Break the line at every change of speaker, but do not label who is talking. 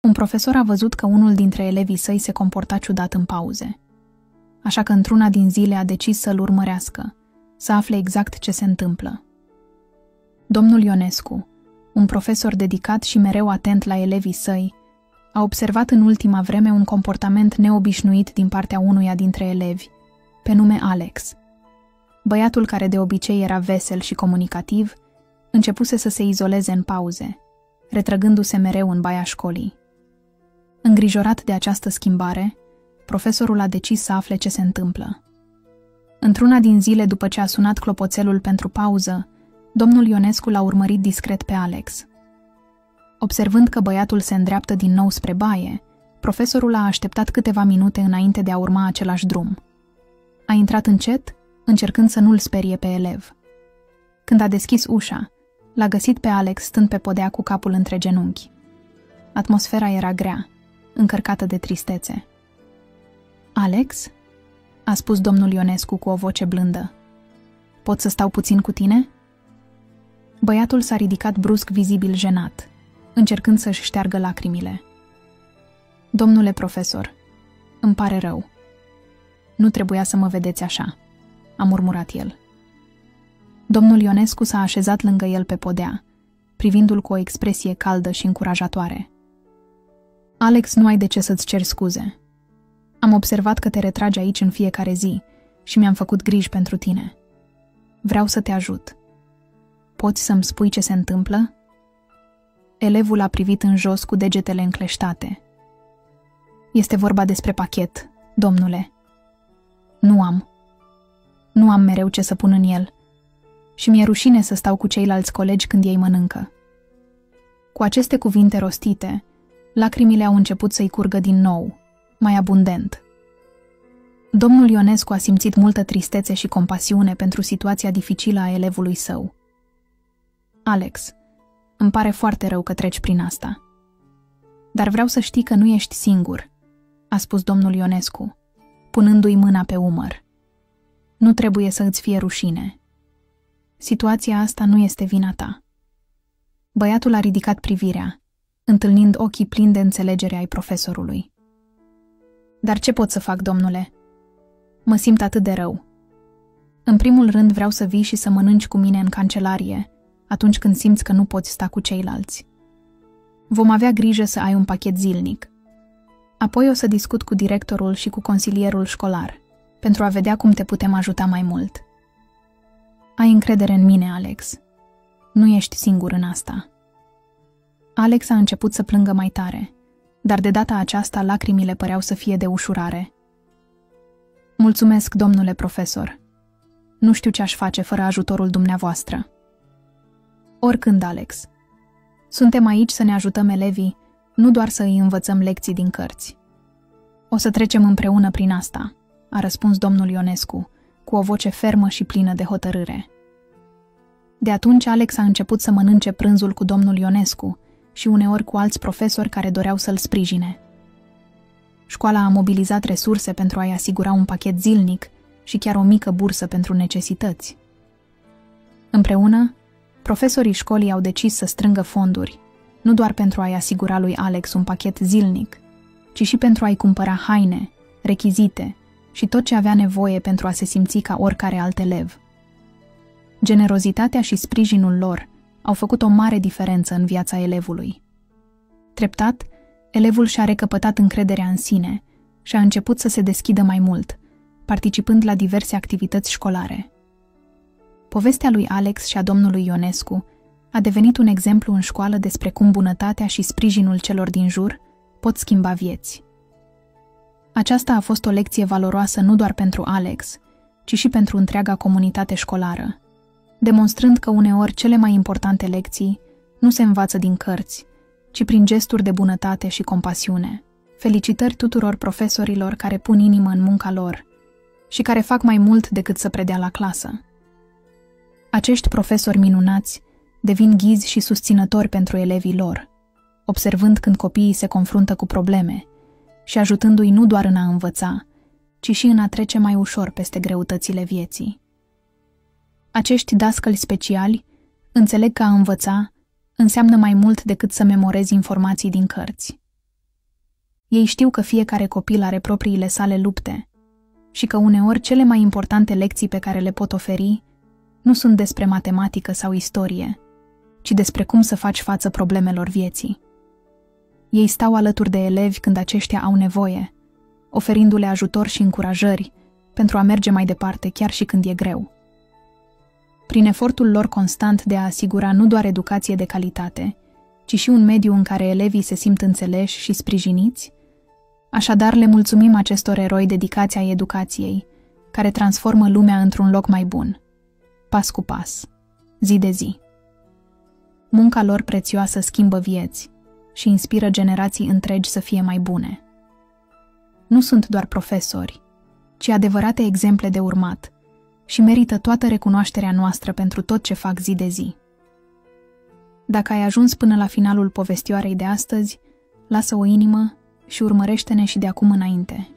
Un profesor a văzut că unul dintre elevii săi se comporta ciudat în pauze. Așa că într-una din zile a decis să-l urmărească, să afle exact ce se întâmplă. Domnul Ionescu, un profesor dedicat și mereu atent la elevii săi, a observat în ultima vreme un comportament neobișnuit din partea unuia dintre elevi, pe nume Alex. Băiatul care de obicei era vesel și comunicativ, începuse să se izoleze în pauze, retrăgându-se mereu în baia școlii. Îngrijorat de această schimbare, profesorul a decis să afle ce se întâmplă. Într-una din zile după ce a sunat clopoțelul pentru pauză, domnul Ionescu l-a urmărit discret pe Alex. Observând că băiatul se îndreaptă din nou spre baie, profesorul a așteptat câteva minute înainte de a urma același drum. A intrat încet, încercând să nu-l sperie pe elev. Când a deschis ușa, l-a găsit pe Alex stând pe podea cu capul între genunchi. Atmosfera era grea, încărcată de tristețe. Alex? a spus domnul Ionescu cu o voce blândă. Pot să stau puțin cu tine? Băiatul s-a ridicat brusc vizibil jenat, încercând să-și șteargă lacrimile. Domnule profesor, îmi pare rău. Nu trebuia să mă vedeți așa, a murmurat el. Domnul Ionescu s-a așezat lângă el pe podea, privindu-l cu o expresie caldă și încurajatoare. Alex, nu ai de ce să-ți ceri scuze. Am observat că te retragi aici în fiecare zi și mi-am făcut griji pentru tine. Vreau să te ajut. Poți să-mi spui ce se întâmplă? Elevul a privit în jos cu degetele încleștate. Este vorba despre pachet, domnule. Nu am. Nu am mereu ce să pun în el. Și mi-e rușine să stau cu ceilalți colegi când ei mănâncă. Cu aceste cuvinte rostite, lacrimile au început să-i curgă din nou, mai abundent. Domnul Ionescu a simțit multă tristețe și compasiune pentru situația dificilă a elevului său. Alex, îmi pare foarte rău că treci prin asta. Dar vreau să știi că nu ești singur, a spus domnul Ionescu, punându-i mâna pe umăr. Nu trebuie să îți fie rușine. Situația asta nu este vina ta. Băiatul a ridicat privirea, întâlnind ochii plini de înțelegere ai profesorului. Dar ce pot să fac, domnule? Mă simt atât de rău. În primul rând vreau să vii și să mănânci cu mine în cancelarie, atunci când simți că nu poți sta cu ceilalți. Vom avea grijă să ai un pachet zilnic. Apoi o să discut cu directorul și cu consilierul școlar, pentru a vedea cum te putem ajuta mai mult. Ai încredere în mine, Alex. Nu ești singur în asta. Alex a început să plângă mai tare, dar de data aceasta lacrimile păreau să fie de ușurare. Mulțumesc, domnule profesor. Nu știu ce aș face fără ajutorul dumneavoastră. Oricând, Alex. Suntem aici să ne ajutăm elevii, nu doar să îi învățăm lecții din cărți. O să trecem împreună prin asta, a răspuns domnul Ionescu, cu o voce fermă și plină de hotărâre. De atunci Alex a început să mănânce prânzul cu domnul Ionescu și uneori cu alți profesori care doreau să-l sprijine. Școala a mobilizat resurse pentru a-i asigura un pachet zilnic și chiar o mică bursă pentru necesități. Împreună, profesorii școlii au decis să strângă fonduri, nu doar pentru a-i asigura lui Alex un pachet zilnic, ci și pentru a-i cumpăra haine, rechizite și tot ce avea nevoie pentru a se simți ca oricare alt elev. Generozitatea și sprijinul lor au făcut o mare diferență în viața elevului. Treptat, elevul și-a recăpătat încrederea în sine și a început să se deschidă mai mult, participând la diverse activități școlare. Povestea lui Alex și a domnului Ionescu a devenit un exemplu în școală despre cum bunătatea și sprijinul celor din jur pot schimba vieți. Aceasta a fost o lecție valoroasă nu doar pentru Alex, ci și pentru întreaga comunitate școlară, demonstrând că uneori cele mai importante lecții nu se învață din cărți, ci prin gesturi de bunătate și compasiune. Felicitări tuturor profesorilor care pun inimă în munca lor și care fac mai mult decât să predea la clasă. Acești profesori minunați devin ghizi și susținători pentru elevii lor, observând când copiii se confruntă cu probleme și ajutându-i nu doar în a învăța, ci și în a trece mai ușor peste greutățile vieții. Acești dascăli speciali înțeleg că a învăța înseamnă mai mult decât să memorezi informații din cărți. Ei știu că fiecare copil are propriile sale lupte și că uneori cele mai importante lecții pe care le pot oferi nu sunt despre matematică sau istorie, ci despre cum să faci față problemelor vieții. Ei stau alături de elevi când aceștia au nevoie, oferindu-le ajutor și încurajări pentru a merge mai departe chiar și când e greu. Prin efortul lor constant de a asigura nu doar educație de calitate, ci și un mediu în care elevii se simt înțeleși și sprijiniți, așadar le mulțumim acestor eroi dedicați ai educației, care transformă lumea într-un loc mai bun, pas cu pas, zi de zi. Munca lor prețioasă schimbă vieți și inspiră generații întregi să fie mai bune. Nu sunt doar profesori, ci adevărate exemple de urmat și merită toată recunoașterea noastră pentru tot ce fac zi de zi. Dacă ai ajuns până la finalul povestioarei de astăzi, lasă o inimă și urmărește-ne și de acum înainte.